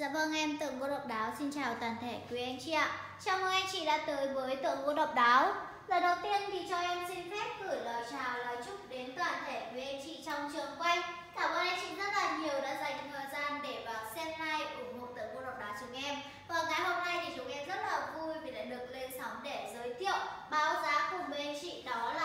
Dạ vâng em tượng gỗ độc đáo. Xin chào toàn thể quý anh chị ạ. Chào mừng anh chị đã tới với tượng gỗ độc đáo. Lời đầu tiên thì cho em xin phép gửi lời chào, lời chúc đến toàn thể quý anh chị trong trường quay. Cảm ơn anh chị rất là nhiều đã dành thời gian để vào xem like ủng hộ tượng gỗ độc đáo chúng em. Và ngày hôm nay thì chúng em rất là vui vì đã được lên sóng để giới thiệu báo giá cùng với anh chị, đó là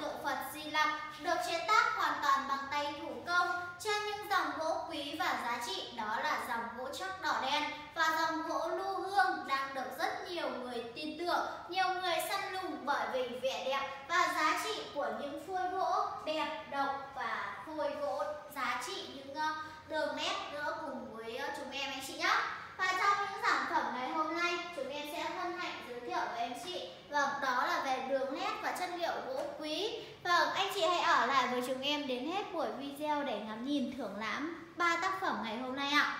tượng Phật Di Lặc được chế tác hoàn toàn bằng tay thủ công trên những dòng gỗ quý và giá trị, đó là dòng gỗ chắc đỏ đen và dòng gỗ lưu hương đang được rất nhiều người tin tưởng, nhiều người săn lùng bởi vì vẻ đẹp và giá trị của những phôi gỗ đẹp, độc và phôi gỗ giá trị những ờ, đường nét nữa cùng với ờ, chúng em anh chị nhé và trong những sản phẩm ngày hôm nay, chúng em sẽ hân hạnh giới thiệu với anh chị. Vâng đó nét chất liệu gỗ quý. Vâng anh chị hãy ở lại với chúng em đến hết buổi video để ngắm nhìn thưởng lãm ba tác phẩm ngày hôm nay ạ.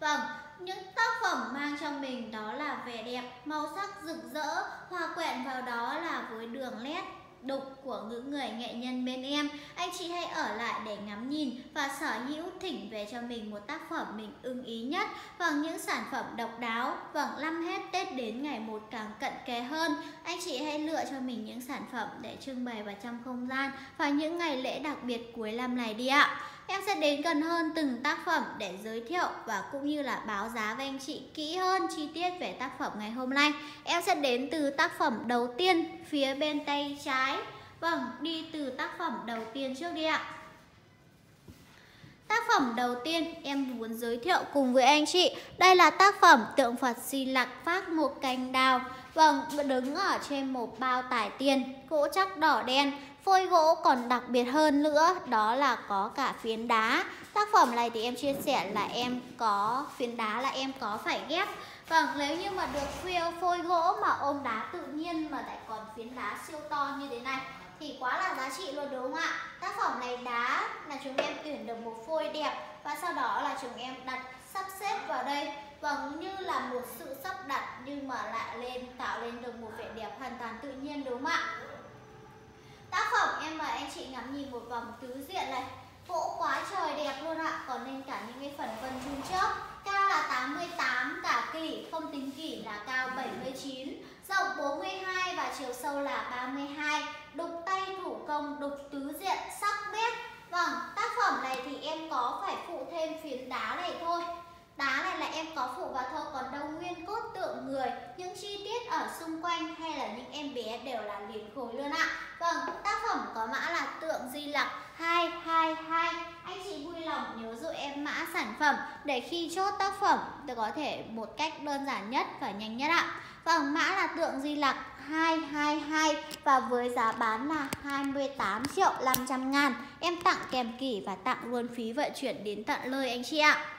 Vâng những tác phẩm mang trong mình đó là vẻ đẹp, màu sắc rực rỡ, hòa quyện vào đó là với đường nét đục của những người nghệ nhân bên em. Anh chị hãy ở lại để ngắm nhìn và sở hữu thỉnh về cho mình một tác phẩm mình ưng ý nhất. Bằng những sản phẩm độc đáo. Vâng, năm hết Tết đến ngày một càng cận kề hơn. Anh chị hãy lựa cho mình những sản phẩm để trưng bày vào trong không gian và những ngày lễ đặc biệt cuối năm này đi ạ. Em sẽ đến gần hơn từng tác phẩm để giới thiệu và cũng như là báo giá với anh chị kỹ hơn chi tiết về tác phẩm ngày hôm nay. Em sẽ đến từ tác phẩm đầu tiên phía bên tay trái. Vâng, đi từ tác phẩm đầu tiên trước đi ạ. Tác phẩm đầu tiên em muốn giới thiệu cùng với anh chị Đây là tác phẩm tượng Phật Di Lặc phát một cành đào Vâng, đứng ở trên một bao tải tiền Gỗ chắc đỏ đen Phôi gỗ còn đặc biệt hơn nữa Đó là có cả phiến đá Tác phẩm này thì em chia sẻ là em có Phiến đá là em có phải ghép Vâng, nếu như mà được phiêu phôi gỗ mà ôm đá tự nhiên Mà lại còn phiến đá siêu to như thế này thì quá là giá trị luôn đúng không ạ? Tác phẩm này đá là chúng em tuyển được một phôi đẹp và sau đó là chúng em đặt sắp xếp vào đây vâng như là một sự sắp đặt nhưng mà lại lên tạo lên được một vẻ đẹp hoàn toàn tự nhiên đúng không ạ? Tác phẩm em mời anh chị ngắm nhìn một vòng tứ diện này Gỗ quá trời đẹp luôn ạ. Còn lên cả những cái phần vân chun chớp Cao là 88 cả kỷ, Không tính kỷ là cao 79 Rộng 42 và chiều sâu là 32 Đục tay thủ công, đục tứ diện, sắc bét. Vâng tác phẩm này thì em có phải phụ thêm phiến đá này thôi. Đá này là em có phụ vào thôi, Còn đâu nguyên cốt tượng người, Những chi tiết ở xung quanh hay là những em bé đều là liền khối luôn ạ. Vâng tác phẩm có mã là tượng Di Lặc 222 Anh chị vui lòng nhớ giúp em mã sản phẩm Để khi chốt tác phẩm tôi có thể một cách đơn giản nhất và nhanh nhất ạ. Vâng mã là tượng Di Lặc 222 Và với giá bán là 28 triệu 500 ngàn. Em tặng kèm kỷ và tặng luôn phí vận chuyển đến tận nơi anh chị ạ.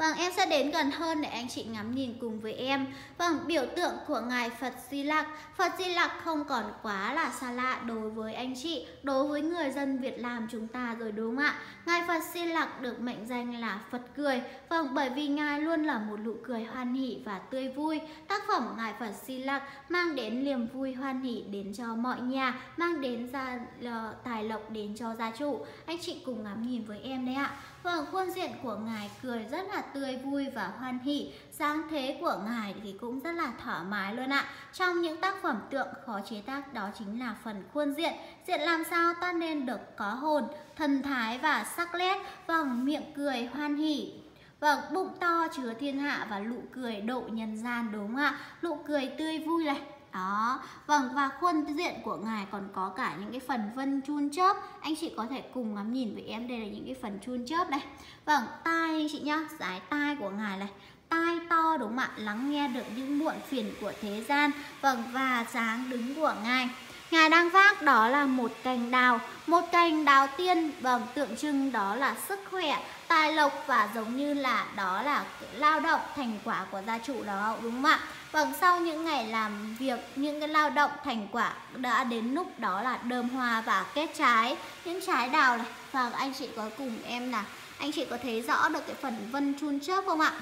Vâng, em sẽ đến gần hơn để anh chị ngắm nhìn cùng với em. Vâng, biểu tượng của Ngài Phật Di Lặc. Phật Di Lặc không còn quá là xa lạ đối với anh chị, đối với người dân Việt Nam chúng ta rồi đúng không ạ? Ngài Phật Di Lặc được mệnh danh là Phật cười. Vâng, bởi vì Ngài luôn là một nụ cười hoan hỷ và tươi vui. Tác phẩm Ngài Phật Di Lặc mang đến niềm vui hoan hỷ đến cho mọi nhà, mang đến gia ờ, tài lộc đến cho gia chủ. Anh chị cùng ngắm nhìn với em đấy ạ. Vâng, khuôn diện của Ngài cười rất là tươi vui và hoan hỷ. Dáng thế của Ngài thì cũng rất là thoải mái luôn ạ. Trong những tác phẩm tượng khó chế tác đó chính là phần khuôn diện. Diện làm sao ta nên được có hồn, thần thái và sắc nét? Vâng, miệng cười hoan hỷ. Vâng, bụng to chứa thiên hạ và nụ cười độ nhân gian đúng không ạ? Nụ cười tươi vui này, đó, vâng và khuôn diện của ngài còn có cả những cái phần vân chun chớp. Anh chị có thể cùng ngắm nhìn với em. Đây là những cái phần chun chớp này. Vâng, tai anh chị nhá, dải tai của ngài này. Tai to đúng không ạ, lắng nghe được những muộn phiền của thế gian. Vâng, và dáng đứng của ngài. Ngài đang vác đó là một cành đào. Một cành đào tiên bằng tượng trưng đó là sức khỏe Tài lộc và giống như là đó là lao động thành quả của gia chủ đó đúng không ạ? Vâng, sau những ngày làm việc, những cái lao động thành quả đã đến lúc đó là đơm hoa và kết trái. Những trái đào này Vâng, anh chị có cùng em là Anh chị có thấy rõ được cái phần vân chun chớp không ạ?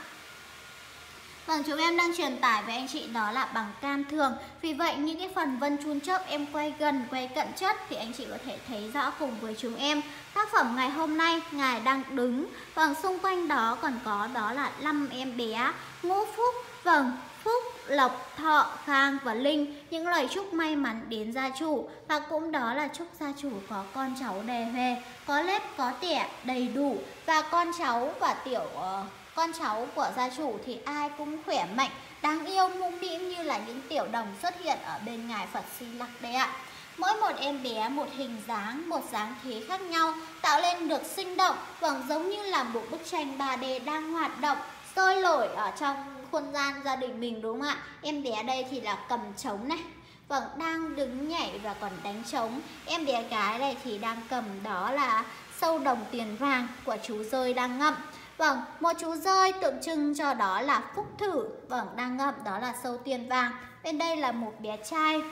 Vâng, chúng em đang truyền tải với anh chị đó là bằng cam thường. Vì vậy những cái phần vân chun chớp em quay gần, quay cận chất Thì anh chị có thể thấy rõ cùng với chúng em. Tác phẩm ngày hôm nay, Ngài đang đứng. Vâng, xung quanh đó còn có đó là năm em bé Ngũ Phúc, vâng, Phúc, Lộc, Thọ, Khang và Linh. Những lời chúc may mắn đến gia chủ. Và cũng đó là chúc gia chủ có con cháu đề về Có lép, có tẻ, đầy đủ. Và con cháu và tiểu... Uh, con cháu của gia chủ thì ai cũng khỏe mạnh, đáng yêu mũm mĩm như là những tiểu đồng xuất hiện ở bên ngài Phật si Lặc đấy ạ. Mỗi một em bé một hình dáng, một dáng thế khác nhau tạo lên được sinh động, vâng giống như là một bức tranh 3D đang hoạt động, sôi nổi ở trong khuôn gian gia đình mình đúng không ạ? Em bé đây thì là cầm trống này, Vâng, đang đứng nhảy và còn đánh trống Em bé gái này thì đang cầm đó là sâu đồng tiền vàng của chú rơi đang ngậm Vâng, một chú rơi tượng trưng cho đó là phúc thử. Vâng, đang ngậm đó là sâu tiền vàng. Bên đây là một bé trai.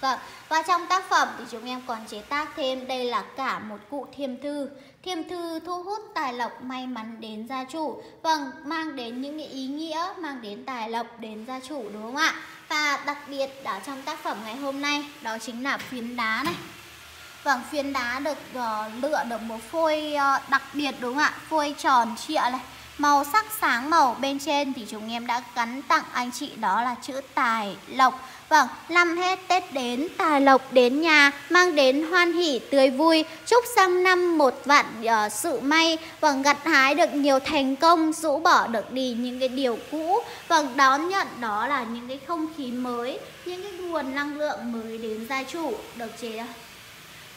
Vâng, và trong tác phẩm thì chúng em còn chế tác thêm đây là cả một cụ thiêm thư. Thiêm thư thu hút tài lộc may mắn đến gia chủ. Vâng, mang đến những ý nghĩa, mang đến tài lộc đến gia chủ đúng không ạ? Và đặc biệt ở trong tác phẩm ngày hôm nay đó chính là phiến đá này. Vâng, phiến đá được uh, lựa được một phôi uh, đặc biệt đúng không ạ? Phôi tròn trịa này Màu sắc sáng màu bên trên thì chúng em đã gắn tặng anh chị đó là chữ tài lộc. Vâng, năm hết Tết đến, tài lộc đến nhà, mang đến hoan hỷ tươi vui, chúc sang năm một vạn uh, sự may, vâng, gặt hái được nhiều thành công, rũ bỏ được đi những cái điều cũ, vâng, đón nhận đó là những cái không khí mới, những cái nguồn năng lượng mới đến gia chủ, được chế ạ?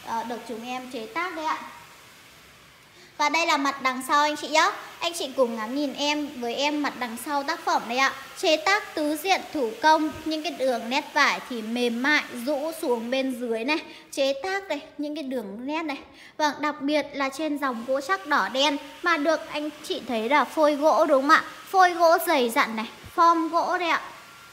Ờ, được chúng em chế tác đấy ạ. Và đây là mặt đằng sau anh chị nhé Anh chị cùng ngắm nhìn em với em mặt đằng sau tác phẩm đây ạ. Chế tác tứ diện thủ công, Những cái đường nét vải thì mềm mại, rũ xuống bên dưới này. Chế tác đây, những cái đường nét này. Vâng đặc biệt là trên dòng gỗ chắc đỏ đen Mà được anh chị thấy là phôi gỗ đúng không ạ? Phôi gỗ dày dặn này, Form gỗ đây ạ.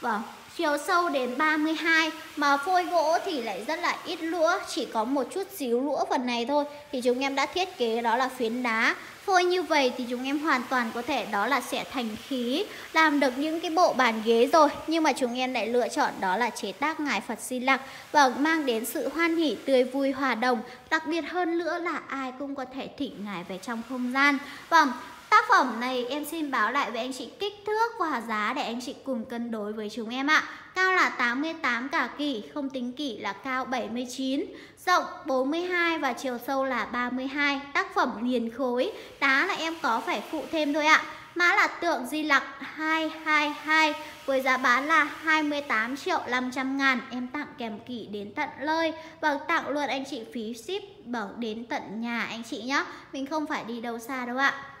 Vâng chiều sâu đến 32 mà phôi gỗ thì lại rất là ít lũa, chỉ có một chút xíu lũa phần này thôi. Thì chúng em đã thiết kế đó là phiến đá. Phôi như vậy thì chúng em hoàn toàn có thể đó là sẽ thành khí, làm được những cái bộ bàn ghế rồi. Nhưng mà chúng em lại lựa chọn đó là chế tác ngài Phật Di Lặc và mang đến sự hoan hỷ, tươi vui hòa đồng. Đặc biệt hơn nữa là ai cũng có thể thỉnh ngài về trong không gian. Vâng Tác phẩm này em xin báo lại với anh chị kích thước và giá để anh chị cùng cân đối với chúng em ạ. Cao là 88 cả kỷ, không tính kỷ là cao 79, rộng 42 và chiều sâu là 32. Tác phẩm liền khối, đá là em có phải phụ thêm thôi ạ. Mã là tượng Di Lặc 222 với giá bán là 28 triệu 500 ngàn Em tặng kèm kỷ đến tận nơi Và tặng luôn anh chị phí ship bảo đến tận nhà anh chị nhé Mình không phải đi đâu xa đâu ạ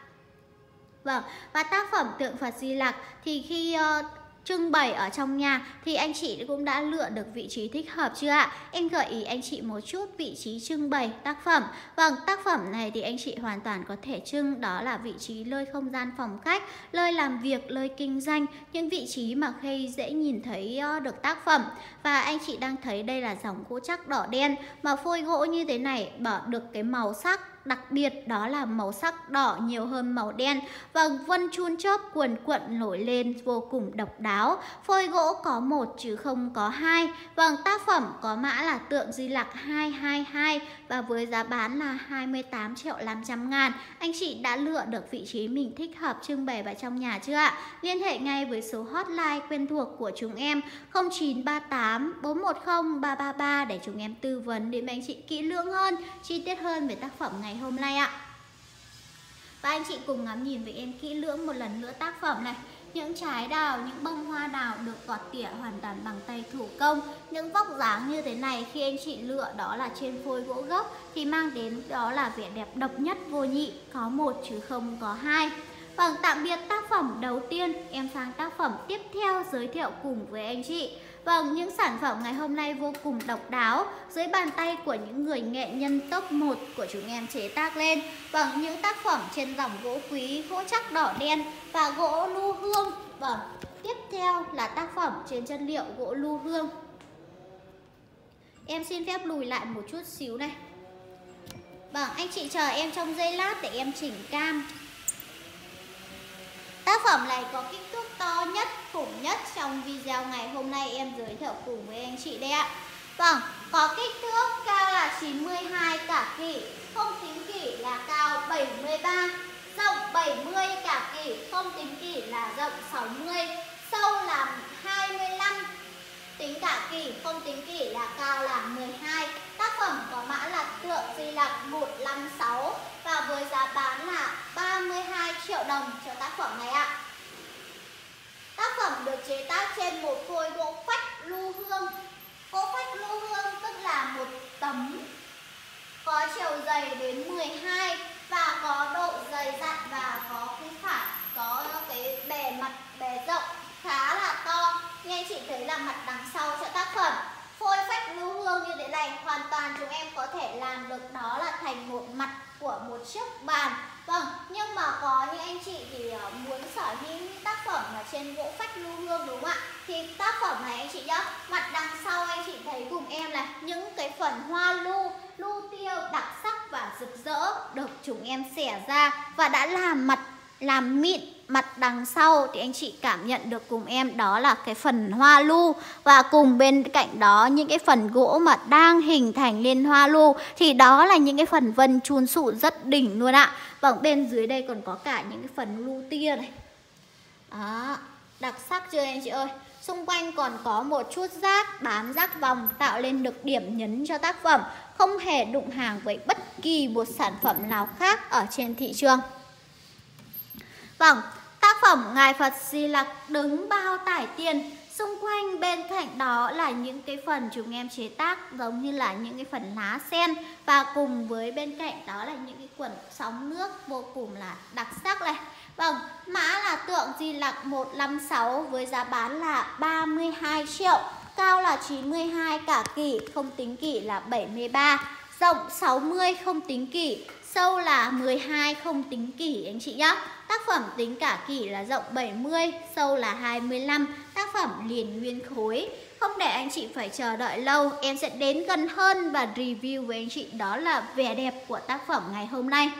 Vâng, và tác phẩm tượng Phật Di Lặc thì khi uh, trưng bày ở trong nhà thì anh chị cũng đã lựa được vị trí thích hợp chưa ạ? Em gợi ý anh chị một chút vị trí trưng bày tác phẩm. Vâng, tác phẩm này thì anh chị hoàn toàn có thể trưng đó là vị trí nơi không gian phòng khách, nơi làm việc, nơi kinh doanh, những vị trí mà khi dễ nhìn thấy ờ, được tác phẩm. Và anh chị đang thấy đây là dòng gỗ chắc đỏ đen mà phôi gỗ như thế này bỏ được cái màu sắc đặc biệt đó là màu sắc đỏ nhiều hơn màu đen và vân chun chớp cuồn cuộn nổi lên vô cùng độc đáo. Phôi gỗ có một chứ không có hai. Vâng, tác phẩm có mã là tượng Di Lặc 222 và với giá bán là 28 triệu 500 ngàn. Anh chị đã lựa được vị trí mình thích hợp trưng bày vào trong nhà chưa ạ? Liên hệ ngay với số hotline quen thuộc của chúng em 0938 410 333 để chúng em tư vấn đến anh chị kỹ lưỡng hơn, chi tiết hơn về tác phẩm ngày ngày hôm nay ạ. Và anh chị cùng ngắm nhìn với em kỹ lưỡng một lần nữa tác phẩm này. Những trái đào, những bông hoa đào được gọt tỉa hoàn toàn bằng tay thủ công. Những vóc dáng như thế này khi anh chị lựa đó là trên phôi gỗ gốc Thì mang đến đó là vẻ đẹp độc nhất vô nhị Có một chứ không có hai. Vâng, tạm biệt tác phẩm đầu tiên. Em sang tác phẩm tiếp theo giới thiệu cùng với anh chị. Vâng, những sản phẩm ngày hôm nay vô cùng độc đáo dưới bàn tay của những người nghệ nhân top 1 của chúng em chế tác lên. Vâng, những tác phẩm trên dòng gỗ quý, gỗ chắc đỏ đen và gỗ lưu hương. Vâng, tiếp theo là tác phẩm trên chất liệu gỗ lưu hương. Em xin phép lùi lại một chút xíu này. Vâng, anh chị chờ em trong giây lát để em chỉnh cam. Tác phẩm này có kích thước to nhất, khủng nhất trong video ngày hôm nay em giới thiệu cùng với anh chị đây ạ. Vâng, có kích thước cao là 92 cả kỷ, không tính kỷ là cao 73, rộng 70 cả kỷ, không tính kỷ là rộng 60, sâu là 25, tính cả kỷ, không tính kỷ là cao là 12. Tác phẩm có mã là tượng Di Lặc 156 và với giá bán là 32 triệu đồng cho tác phẩm này ạ. Tác phẩm được chế tác trên một phôi gỗ phách lưu hương. Gỗ phách lưu hương tức là một tấm có chiều dày đến 12 và có độ dày dặn và có cái phản có cái bề mặt bề rộng khá là to. Như anh chị thấy là mặt đằng sau cho tác phẩm phôi phách lưu hương như thế này hoàn toàn chúng em có thể làm được đó là thành một mặt của một chiếc bàn Vâng, nhưng mà có những anh chị thì ờ, muốn sở hữu những tác phẩm ở trên gỗ phách lưu hương đúng không ạ? Thì tác phẩm này anh chị nhá, mặt đằng sau anh chị thấy cùng em là những cái phần hoa lưu, lưu tiêu đặc sắc và rực rỡ được chúng em xẻ ra và đã làm mặt làm mịn mặt đằng sau thì anh chị cảm nhận được cùng em đó là cái phần hoa lu và cùng bên cạnh đó những cái phần gỗ mà đang hình thành lên hoa lu thì đó là những cái phần vân chun sụ rất đỉnh luôn ạ. Vâng bên dưới đây còn có cả những cái phần lu tia này. Đó, đặc sắc chưa anh chị ơi? Xung quanh còn có một chút rác bám rác vòng tạo lên được điểm nhấn cho tác phẩm, không hề đụng hàng với bất kỳ một sản phẩm nào khác ở trên thị trường. Vâng, tác phẩm Ngài Phật Di Lặc đứng bao tải tiền. Xung quanh bên cạnh đó là những cái phần chúng em chế tác giống như là những cái phần lá sen. Và cùng với bên cạnh đó là những cái quần sóng nước vô cùng là đặc sắc này. Vâng, mã là tượng Di Lặc 156 với giá bán là 32 triệu Cao là 92 cả kỷ, không tính kỷ là 73 Rộng 60 không tính kỷ Sâu là 12 không tính kỷ anh chị nhé Tác phẩm tính cả kỷ là rộng 70, sâu là 25 Tác phẩm liền nguyên khối. Không để anh chị phải chờ đợi lâu Em sẽ đến gần hơn và review với anh chị. Đó là vẻ đẹp của tác phẩm ngày hôm nay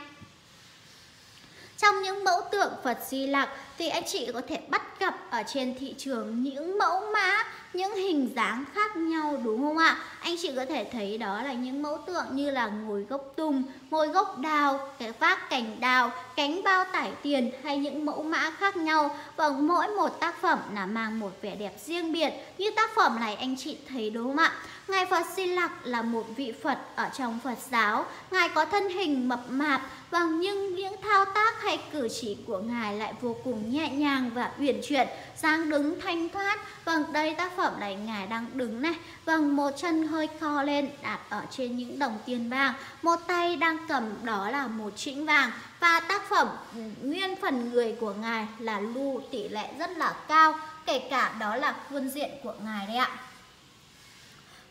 trong những mẫu tượng Phật Di Lặc thì anh chị có thể bắt gặp ở trên thị trường những mẫu mã, những hình dáng khác nhau đúng không ạ? Anh chị có thể thấy đó là những mẫu tượng như là ngồi gốc tùng, ngồi gốc đào, cái vác cành đào, cánh bao tải tiền hay những mẫu mã khác nhau. Và mỗi một tác phẩm là mang một vẻ đẹp riêng biệt. Như tác phẩm này anh chị thấy đúng không ạ? Ngài Phật Di Lặc là một vị Phật ở trong Phật giáo. Ngài có thân hình mập mạp, Vâng, nhưng những thao tác hay cử chỉ của Ngài lại vô cùng nhẹ nhàng và uyển chuyển, dáng đứng thanh thoát. Vâng, đây tác phẩm này Ngài đang đứng này. Vâng, một chân hơi co lên đặt ở trên những đồng tiền vàng. Một tay đang cầm đó là một chĩnh vàng. Và tác phẩm ừ, nguyên phần người của Ngài là lưu tỷ lệ rất là cao, kể cả đó là khuôn diện của Ngài đấy ạ.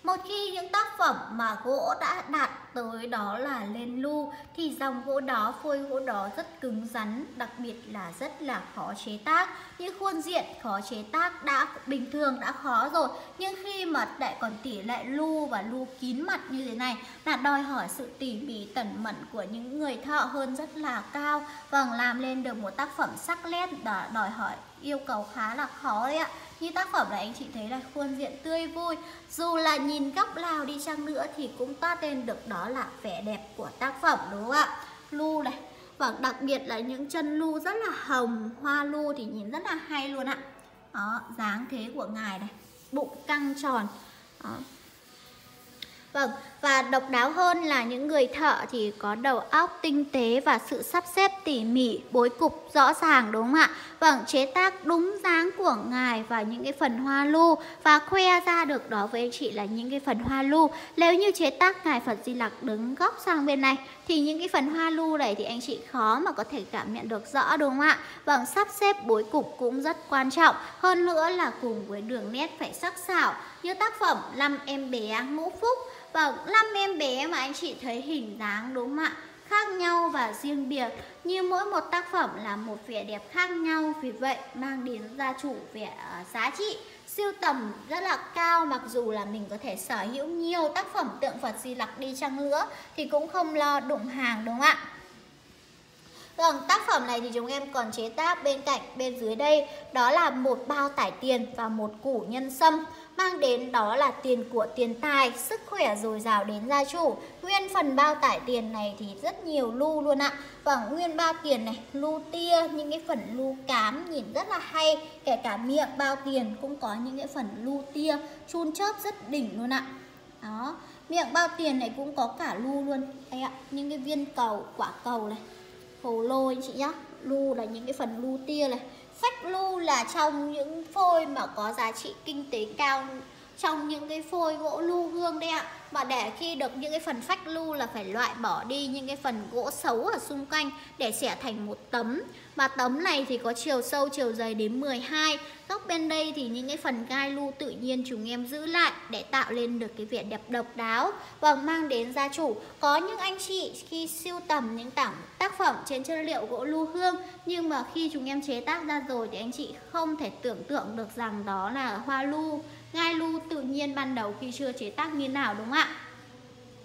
Một khi những tác phẩm mà gỗ đã đạt tới đó là lên lu thì dòng gỗ đó, phôi gỗ đó rất cứng rắn, đặc biệt là rất là khó chế tác. Như khuôn diện khó chế tác đã bình thường đã khó rồi, nhưng khi mà lại còn tỉ lệ lu và lu kín mặt như thế này là đòi hỏi sự tỉ mỉ tẩn mẩn của những người thợ hơn rất là cao. Vâng, làm lên được một tác phẩm sắc nét đòi hỏi yêu cầu khá là khó đấy ạ. Như tác phẩm này anh chị thấy là khuôn diện tươi vui Dù là nhìn góc nào đi chăng nữa thì cũng toát lên được đó là vẻ đẹp của tác phẩm đúng không ạ Lu này Và đặc biệt là những chân lu rất là hồng Hoa lu thì nhìn rất là hay luôn ạ Đó, dáng thế của ngài này Bụng căng tròn Đó. Vâng, và độc đáo hơn là những người thợ thì có đầu óc tinh tế và sự sắp xếp tỉ mỉ, bối cục rõ ràng đúng không ạ? Vâng, chế tác đúng dáng của ngài và những cái phần hoa lu và khoe ra được đó với anh chị là những cái phần hoa lu. Nếu như chế tác ngài Phật Di Lặc đứng góc sang bên này thì những cái phần hoa lu này thì anh chị khó mà có thể cảm nhận được rõ đúng không ạ? Vâng, sắp xếp bối cục cũng rất quan trọng. Hơn nữa là cùng với đường nét phải sắc sảo như tác phẩm Năm em bé ngũ phúc Vâng, năm em bé mà anh chị thấy hình dáng đúng không ạ? Khác nhau và riêng biệt Như mỗi một tác phẩm là một vẻ đẹp khác nhau Vì vậy mang đến gia chủ vẻ uh, giá trị Siêu tầm rất là cao Mặc dù là mình có thể sở hữu nhiều tác phẩm tượng Phật Di Lặc đi chăng nữa Thì cũng không lo đụng hàng đúng không ạ? Vâng, tác phẩm này thì chúng em còn chế tác bên cạnh bên dưới đây đó là một bao tải tiền và một củ nhân sâm mang đến đó là tiền của tiền tài, sức khỏe dồi dào đến gia chủ. Nguyên phần bao tải tiền này thì rất nhiều lu luôn ạ. Và nguyên bao tiền này, lu tia, những cái phần lu cám nhìn rất là hay. Kể cả miệng bao tiền cũng có những cái phần lu tia, chun chớp rất đỉnh luôn ạ. Đó, miệng bao tiền này cũng có cả lu luôn. Đây ạ, những cái viên cầu, quả cầu này, hồ lô anh chị nhá. Lu là những cái phần lu tia này phách lưu là trong những phôi mà có giá trị kinh tế cao, trong những cái phôi gỗ lưu hương đây ạ và để khi được những cái phần phách lưu là phải loại bỏ đi những cái phần gỗ xấu ở xung quanh để xẻ thành một tấm. Và tấm này thì có chiều sâu, chiều dày đến 12 góc bên đây thì những cái phần gai lưu tự nhiên chúng em giữ lại để tạo lên được cái vẻ đẹp độc đáo. Và mang đến gia chủ. Có những anh chị khi siêu tầm những tảng tác phẩm trên chất liệu gỗ lưu hương, nhưng mà khi chúng em chế tác ra rồi thì anh chị không thể tưởng tượng được rằng đó là hoa lưu gai lu tự nhiên ban đầu khi chưa chế tác như nào đúng không ạ?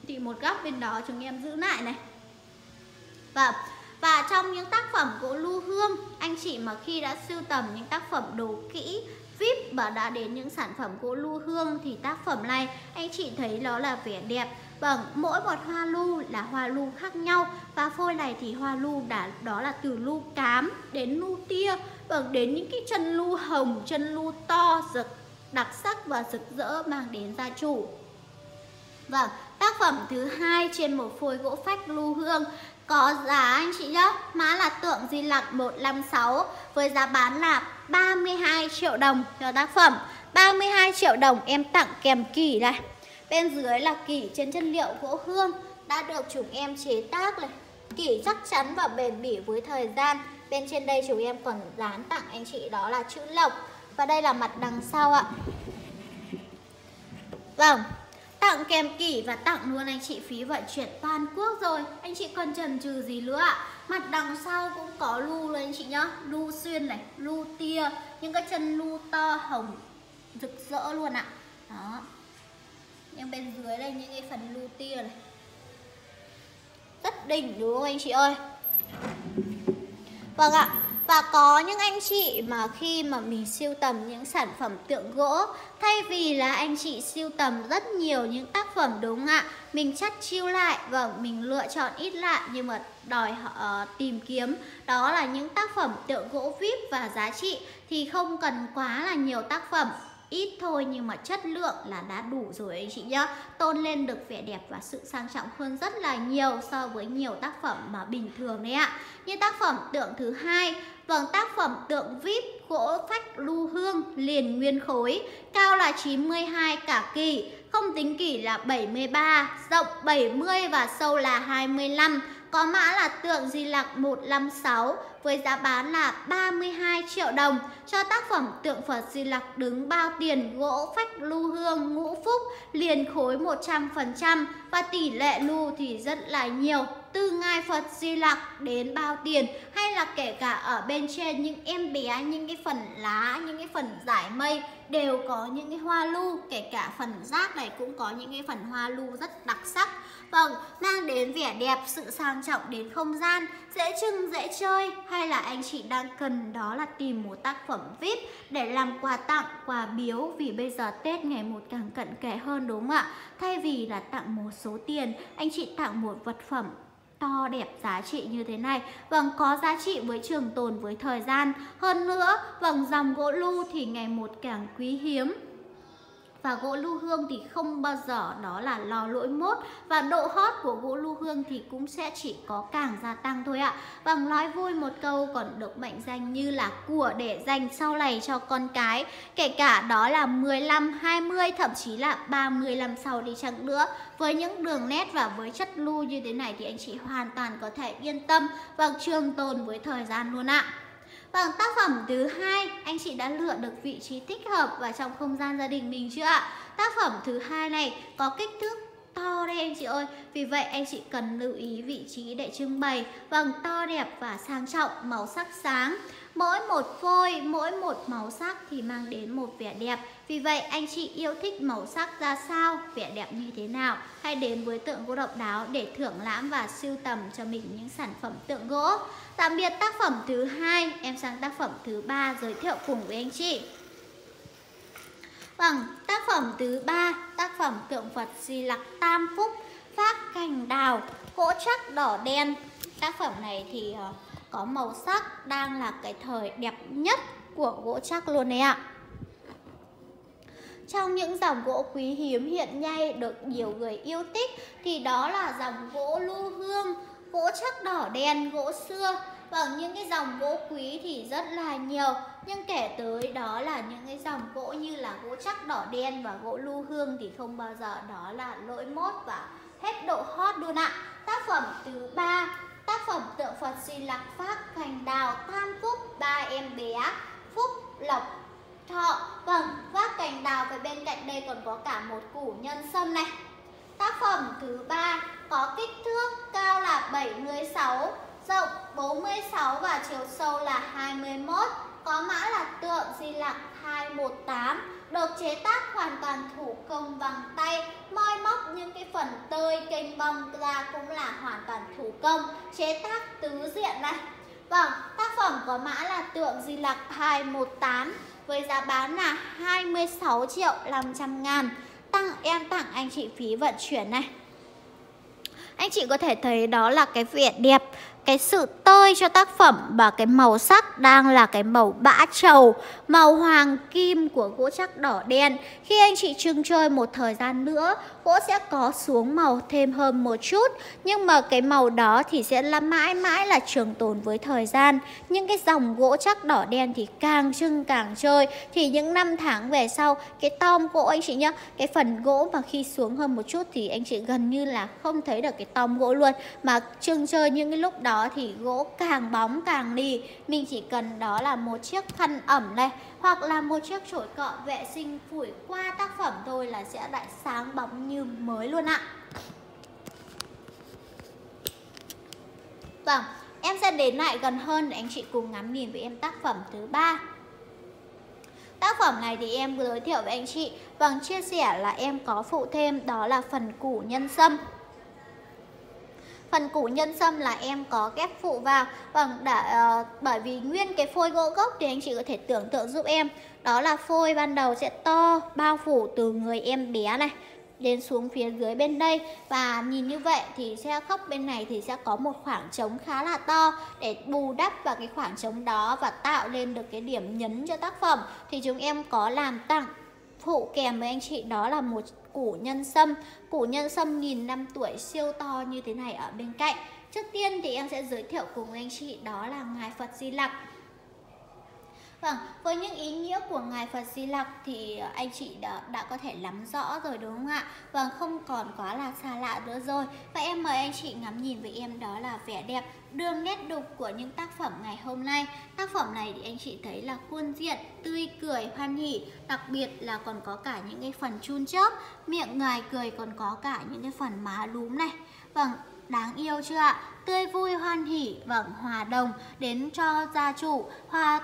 Thì một góc bên đó chúng em giữ lại này. Và và trong những tác phẩm gỗ lưu hương anh chị mà khi đã sưu tầm những tác phẩm đồ kỹ VIP và đã đến những sản phẩm gỗ lưu hương thì tác phẩm này anh chị thấy nó là vẻ đẹp. Vâng, mỗi một hoa lu là hoa lu khác nhau Và phôi này thì hoa lu đã, đó là từ lu cám đến lu tia. Vâng, đến những cái chân lu hồng, chân lu to, rực đặc sắc và rực rỡ mang đến gia chủ. Vâng, tác phẩm thứ hai trên một phôi gỗ phách lưu hương có giá anh chị nhé, mã là tượng Di Lặc 156 với giá bán là 32 triệu đồng cho tác phẩm. 32 triệu đồng em tặng kèm kỷ này. Bên dưới là kỷ trên chất liệu gỗ hương đã được chúng em chế tác này. Kỷ chắc chắn và bền bỉ với thời gian. Bên trên đây chúng em còn dán tặng anh chị đó là chữ lộc và đây là mặt đằng sau ạ. Vâng Tặng kèm kỷ và tặng luôn anh chị phí vận chuyển toàn quốc rồi. Anh chị còn chần chừ gì nữa ạ? Mặt đằng sau cũng có lu luôn anh chị nhá. Lu xuyên này, lu tia Những cái chân lu to hồng Rực rỡ luôn ạ. Đó. Nhưng bên dưới đây những cái phần lu tia này. Rất đỉnh đúng không anh chị ơi? Vâng ạ và có những anh chị mà khi mà mình siêu tầm những sản phẩm tượng gỗ, Thay vì là anh chị siêu tầm rất nhiều những tác phẩm đúng ạ? Mình chắt chiêu lại và mình lựa chọn ít lại Nhưng mà đòi họ ờ, tìm kiếm. Đó là những tác phẩm tượng gỗ VIP và giá trị Thì không cần quá là nhiều tác phẩm ít thôi nhưng mà chất lượng là đã đủ rồi anh chị nhá. Tôn lên được vẻ đẹp và sự sang trọng hơn rất là nhiều so với nhiều tác phẩm mà bình thường đấy ạ. Như tác phẩm tượng thứ hai vâng tác phẩm tượng vip gỗ phách lưu hương, liền nguyên khối, cao là 92 cả kỳ, không tính kỷ là 73 rộng 70 và sâu là 25 có mã là tượng Di Lặc 156 với giá bán là 32 triệu đồng. Cho tác phẩm tượng Phật Di Lặc đứng bao tiền, gỗ phách lưu hương, ngũ phúc, liền khối 100% và tỷ lệ lưu thì rất là nhiều từ ngài Phật Di Lặc đến bao tiền hay là kể cả ở bên trên những em bé những cái phần lá những cái phần giải mây đều có những cái hoa lưu kể cả phần rác này cũng có những cái phần hoa lưu rất đặc sắc. Vâng, mang đến vẻ đẹp, sự sang trọng đến không gian, dễ trưng, dễ chơi hay là anh chị đang cần đó là tìm một tác phẩm VIP để làm quà tặng, quà biếu? Vì bây giờ Tết ngày một càng cận kề hơn đúng không ạ? Thay vì là tặng một số tiền, anh chị tặng một vật phẩm to, đẹp, giá trị như thế này. Vâng có giá trị với trường tồn, với thời gian. Hơn nữa vâng dòng gỗ lưu thì ngày một càng quý hiếm và gỗ lưu hương thì không bao giờ đó là lò lỗi mốt. Và độ hot của gỗ lưu hương thì cũng sẽ chỉ có càng gia tăng thôi ạ. Và nói vui một câu còn được mệnh danh như là của để dành sau này cho con cái. Kể cả đó là 15, 20 thậm chí là 30 năm sau đi chăng nữa. Với những đường nét và với chất lưu như thế này thì anh chị hoàn toàn có thể yên tâm. Và trường tồn với thời gian luôn ạ. Vâng, tác phẩm thứ hai anh chị đã lựa được vị trí thích hợp và trong không gian gia đình mình chưa ạ? Tác phẩm thứ hai này có kích thước to đấy anh chị ơi. Vì vậy anh chị cần lưu ý vị trí để trưng bày. Vâng, to đẹp và sang trọng, màu sắc sáng. Mỗi một phôi, mỗi một màu sắc thì mang đến một vẻ đẹp. Vì vậy anh chị yêu thích màu sắc ra sao, vẻ đẹp như thế nào Hãy đến với tượng gỗ độc đáo để thưởng lãm và sưu tầm cho mình những sản phẩm tượng gỗ. Tạm biệt tác phẩm thứ hai, em sang tác phẩm thứ ba giới thiệu cùng với anh chị. Vâng, tác phẩm thứ ba, tác phẩm tượng Phật Di Lặc Tam Phúc, phát cành đào, gỗ chắc đỏ đen. Tác phẩm này thì ờ, có màu sắc đang là cái thời đẹp nhất của gỗ chắc luôn đấy ạ. Trong những dòng gỗ quý hiếm hiện nay được nhiều người yêu thích thì đó là dòng gỗ lưu hương, gỗ chắc đỏ đen, gỗ xưa. Vâng, những cái dòng gỗ quý thì rất là nhiều Nhưng kể tới đó là những cái dòng gỗ như là gỗ chắc đỏ đen và gỗ lưu hương Thì không bao giờ đó là lỗi mốt và hết độ hot luôn ạ. Tác phẩm thứ ba Tác phẩm tượng Phật Di Lặc phát Thành Đào Tam Phúc Ba em bé Phúc Lộc Thọ. Vâng, vác cành đào và bên cạnh đây còn có cả một củ nhân sâm này. Tác phẩm thứ ba có kích thước cao là 76 rộng 46 và chiều sâu là 21, có mã là tượng Di Lặc 218, được chế tác hoàn toàn thủ công bằng tay, moi móc những cái phần tơi kênh bông ra cũng là hoàn toàn thủ công, chế tác tứ diện này. Vâng, tác phẩm có mã là tượng Di Lặc 218 với giá bán là 26 triệu 500 ngàn. Tăng em tặng anh chị phí vận chuyển này. Anh chị có thể thấy đó là cái vẻ đẹp cái sự tơi cho tác phẩm và cái màu sắc đang là cái màu bã trầu, màu hoàng kim của gỗ chắc đỏ đen. Khi anh chị trưng chơi một thời gian nữa, gỗ sẽ có xuống màu thêm hơn một chút, nhưng mà cái màu đó thì sẽ là mãi mãi là trường tồn với thời gian. những cái dòng gỗ chắc đỏ đen thì càng trưng càng chơi, thì những năm tháng về sau, cái tom gỗ anh chị nhá, cái phần gỗ mà khi xuống hơn một chút thì anh chị gần như là không thấy được cái tom gỗ luôn, mà trưng chơi những cái lúc đó thì gỗ càng bóng càng đi Mình chỉ cần đó là một chiếc khăn ẩm này Hoặc là một chiếc chổi cọ vệ sinh phủi qua tác phẩm thôi là sẽ lại sáng bóng như mới luôn ạ. Vâng, em sẽ đến lại gần hơn để anh chị cùng ngắm nhìn với em tác phẩm thứ ba. Tác phẩm này thì em giới thiệu với anh chị. Vâng, chia sẻ là em có phụ thêm đó là phần củ nhân sâm. Phần củ nhân sâm là em có ghép phụ vào. Bằng đã, uh, bởi vì nguyên cái phôi gỗ gốc thì anh chị có thể tưởng tượng giúp em. Đó là phôi ban đầu sẽ to, bao phủ từ người em bé này đến xuống phía dưới bên đây. Và nhìn như vậy thì xe khóc bên này thì sẽ có một khoảng trống khá là to để bù đắp vào cái khoảng trống đó và tạo lên được cái điểm nhấn cho tác phẩm. Thì chúng em có làm tặng phụ kèm với anh chị đó là một củ nhân sâm. Củ nhân sâm nghìn năm tuổi, siêu to như thế này ở bên cạnh. Trước tiên thì em sẽ giới thiệu cùng anh chị, đó là Ngài Phật Di Lặc. Vâng, với những ý nghĩa của Ngài Phật Di Lặc thì anh chị đã, đã có thể nắm rõ rồi đúng không ạ? Vâng, không còn quá là xa lạ nữa rồi. Và em mời anh chị ngắm nhìn với em đó là vẻ đẹp, đường nét đục của những tác phẩm ngày hôm nay. Tác phẩm này thì anh chị thấy là khuôn diện, tươi cười, hoan hỉ, đặc biệt là còn có cả những cái phần chun chớp, miệng ngài cười còn có cả những cái phần má lúm này. Vâng, đáng yêu chưa ạ? Tươi vui hoan hỉ, vâng, hòa đồng đến cho gia chủ, hoa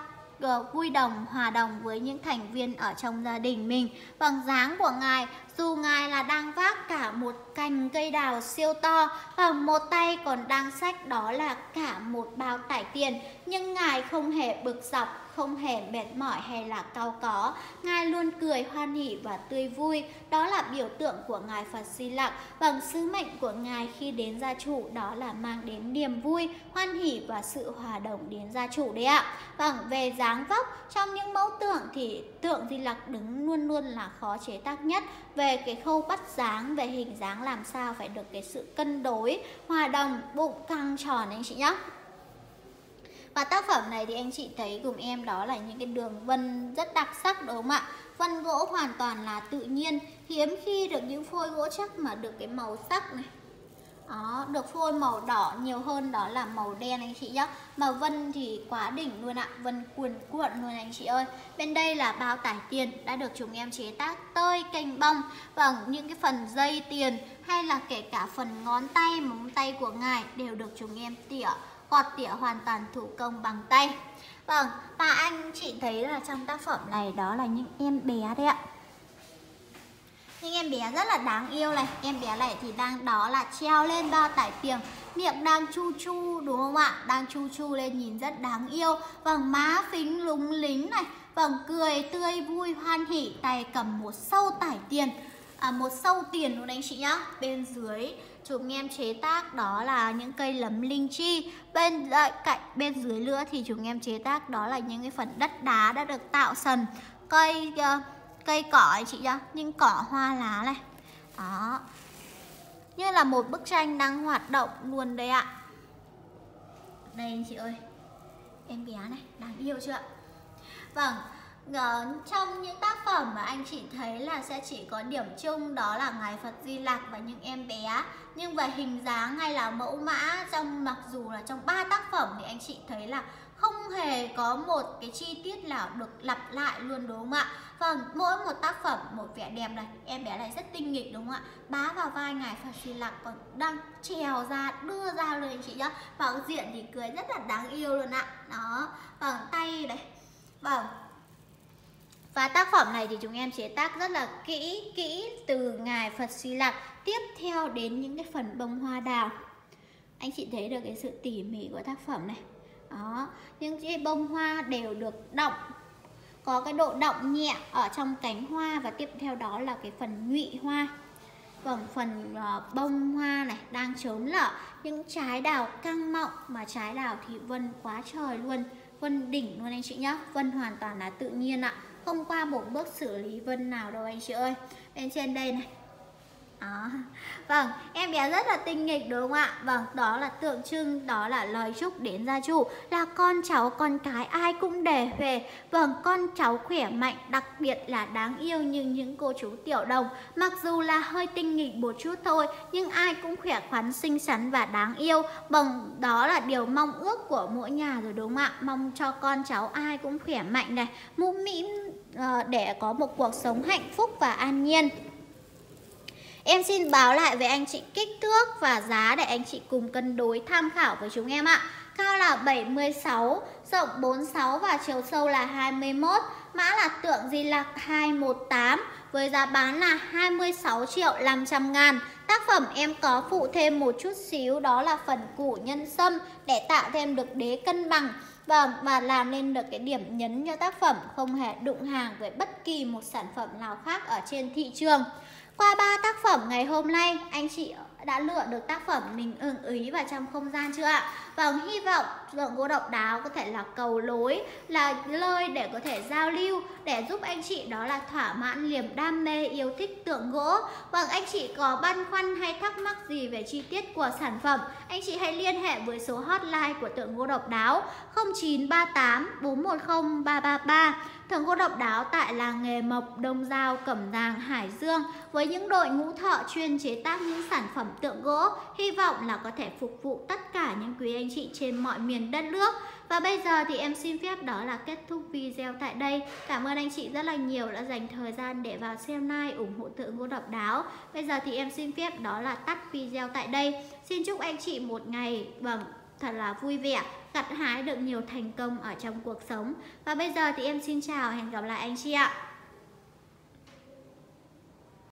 vui đồng, hòa đồng với những thành viên ở trong gia đình mình. Bằng dáng của ngài, dù ngài là đang vác cả một cành cây đào siêu to và một tay còn đang sách đó là cả một bao tải tiền, nhưng ngài không hề bực dọc không hề mệt mỏi hay là cao có. Ngài luôn cười hoan hỉ và tươi vui. Đó là biểu tượng của Ngài Phật Di Lặc. Bằng sứ mệnh của Ngài khi đến gia chủ đó là mang đến niềm vui, hoan hỉ và sự hòa đồng đến gia chủ đấy ạ. Bằng về dáng vóc, trong những mẫu tượng thì tượng Di Lặc đứng luôn luôn là khó chế tác nhất. Về về cái khâu bắt dáng, về hình dáng làm sao phải được cái sự cân đối, hòa đồng, bụng căng tròn anh chị nhé. Và tác phẩm này thì anh chị thấy cùng em đó là những cái đường vân rất đặc sắc đúng không ạ? Vân gỗ hoàn toàn là tự nhiên, hiếm khi được những phôi gỗ chắc mà được cái màu sắc này. Đó, được phôi màu đỏ nhiều hơn đó là màu đen anh chị nhé Mà vân thì quá đỉnh luôn ạ Vân cuồn cuộn luôn anh chị ơi Bên đây là bao tải tiền đã được chúng em chế tác tơi cành bông bằng những cái phần dây tiền hay là kể cả phần ngón tay, móng tay của ngài đều được chúng em tỉa, gọt tỉa hoàn toàn thủ công bằng tay. Vâng, và anh chị thấy là trong tác phẩm này đó là những em bé đấy ạ nhưng em bé rất là đáng yêu này. Em bé này thì đang đó là treo lên bao tải tiền Miệng đang chu chu đúng không ạ? Đang chu chu lên nhìn rất đáng yêu. Vâng má phính lúng lính này. Vâng cười tươi vui hoan hỉ Tay cầm một sâu tải tiền. À, Một sâu tiền luôn anh chị nhá. Bên dưới chúng em chế tác đó là những cây lấm linh chi. Bên à, cạnh bên dưới nữa thì chúng em chế tác đó là những cái phần đất đá đã được tạo sần. Cây uh, cây cỏ ấy, chị nhá. Những cỏ hoa lá này. Đó. Như là một bức tranh đang hoạt động luôn đây ạ. Đây anh chị ơi. Em bé này, đáng yêu chưa ạ? Vâng trong những tác phẩm mà anh chị thấy là sẽ chỉ có điểm chung đó là ngài Phật Di Lặc và những em bé. Nhưng về hình dáng hay là mẫu mã trong, mặc dù là trong ba tác phẩm thì anh chị thấy là không hề có một cái chi tiết nào được lặp lại luôn đúng không ạ? Vâng, mỗi một tác phẩm một vẻ đẹp này Em bé này rất tinh nghịch đúng không ạ? Bá vào vai ngài Phật Di Lặc còn đang trèo ra, đưa ra lên chị nhá. Vào diện thì cười rất là đáng yêu luôn ạ. Đó, vâng, tay này. Vâng, và tác phẩm này thì chúng em chế tác rất là kỹ, kỹ từ ngài Phật Di Lặc Tiếp theo đến những cái phần bông hoa đào. Anh chị thấy được cái sự tỉ mỉ của tác phẩm này đó. Những cái bông hoa đều được động có cái độ động nhẹ ở trong cánh hoa và tiếp theo đó là cái phần nhụy hoa. Còn phần uh, bông hoa này đang chớm lở. Những trái đào căng mọng mà trái đào thì vân quá trời luôn. Vân đỉnh luôn anh chị nhá. Vân hoàn toàn là tự nhiên ạ. Không qua một bước xử lý vân nào đâu anh chị ơi. Bên trên đây này đó. Vâng, em bé rất là tinh nghịch đúng không ạ? Vâng, đó là tượng trưng, đó là lời chúc đến gia chủ Là con cháu, con cái ai cũng để về Vâng, con cháu khỏe mạnh, đặc biệt là đáng yêu như những cô chú tiểu đồng Mặc dù là hơi tinh nghịch một chút thôi Nhưng ai cũng khỏe khoắn, xinh xắn và đáng yêu Vâng, đó là điều mong ước của mỗi nhà rồi đúng không ạ? Mong cho con cháu ai cũng khỏe mạnh này Mũ mĩm ờ, để có một cuộc sống hạnh phúc và an nhiên Em xin báo lại với anh chị kích thước và giá để anh chị cùng cân đối tham khảo với chúng em ạ. Cao là 76, rộng 46 và chiều sâu là 21. Mã là tượng Di lạc 218 với giá bán là 26 triệu 500 ngàn. Tác phẩm em có phụ thêm một chút xíu đó là phần củ nhân sâm để tạo thêm được đế cân bằng. Vâng, và làm nên được cái điểm nhấn cho tác phẩm không hề đụng hàng với bất kỳ một sản phẩm nào khác ở trên thị trường. Qua ba tác phẩm ngày hôm nay, anh chị đã lựa được tác phẩm mình ưng ý vào trong không gian chưa ạ? Và hy vọng tượng gỗ độc đáo có thể là cầu lối, là lơi để có thể giao lưu, để giúp anh chị đó là thỏa mãn niềm đam mê yêu thích tượng gỗ. Vâng, anh chị có băn khoăn hay thắc mắc gì về chi tiết của sản phẩm, anh chị hãy liên hệ với số hotline của tượng gỗ độc đáo 0938 410 333 Thường gỗ độc đáo tại làng nghề Mộc, Đông Giao, Cẩm Giàng, Hải Dương với những đội ngũ thợ chuyên chế tác những sản phẩm tượng gỗ, hy vọng là có thể phục vụ tất cả những quý anh anh chị trên mọi miền đất nước. Và bây giờ thì em xin phép đó là kết thúc video tại đây. Cảm ơn anh chị rất là nhiều đã dành thời gian để vào xem like, ủng hộ tượng ngô độc đáo. Bây giờ thì em xin phép đó là tắt video tại đây. Xin chúc anh chị một ngày vâng thật là vui vẻ gặt hái được nhiều thành công ở trong cuộc sống. Và bây giờ thì em xin chào, hẹn gặp lại anh chị ạ.